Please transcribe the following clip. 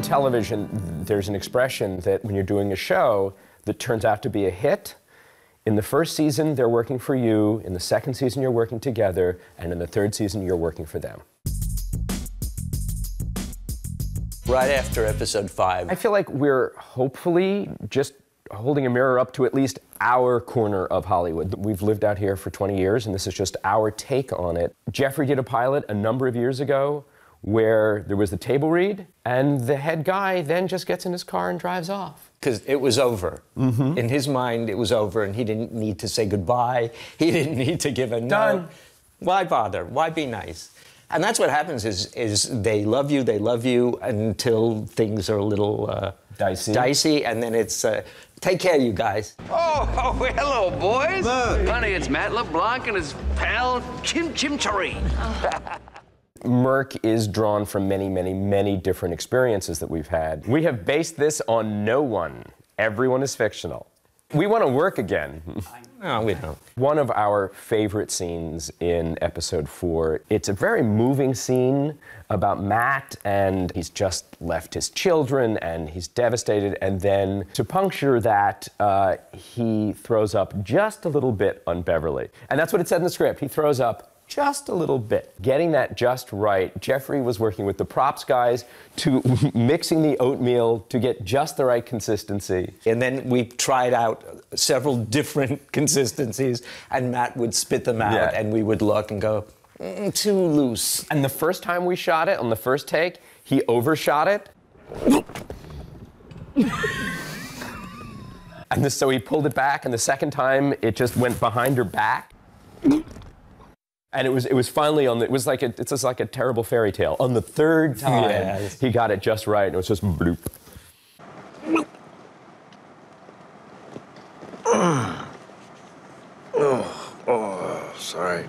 television, there's an expression that when you're doing a show that turns out to be a hit, in the first season, they're working for you. In the second season, you're working together. And in the third season, you're working for them. Right after episode five. I feel like we're hopefully just holding a mirror up to at least our corner of Hollywood. We've lived out here for 20 years, and this is just our take on it. Jeffrey did a pilot a number of years ago where there was the table read, and the head guy then just gets in his car and drives off. Because it was over. Mm-hmm. In his mind, it was over, and he didn't need to say goodbye. He didn't need to give a Done. note. Why bother? Why be nice? And that's what happens is, is they love you, they love you until things are a little uh, Dicey. dicey, and then it's uh, take care, you guys. Oh, oh, hello, boys. Honey, it's Matt LeBlanc and his pal Chim Chim Tureen. Merc is drawn from many, many, many different experiences that we've had. We have based this on no one. Everyone is fictional. We want to work again. No, we don't. One of our favorite scenes in episode four, it's a very moving scene about Matt, and he's just left his children and he's devastated. And then to puncture that, uh, he throws up just a little bit on Beverly. And that's what it said in the script. He throws up just a little bit. Getting that just right, Jeffrey was working with the props guys to mixing the oatmeal to get just the right consistency. And then we tried out several different consistencies, and Matt would spit them out, Yeah. and we would look and go, "Mm, too loose. And the first time we shot it, on the first take, he overshot it. and so he pulled it back, and the second time it just went behind her back. And it was it was finally on the it was like a, it's just like a terrible fairy tale. On the third time, Yes. he got it just right, and it was just bloop. Oh, oh, sorry.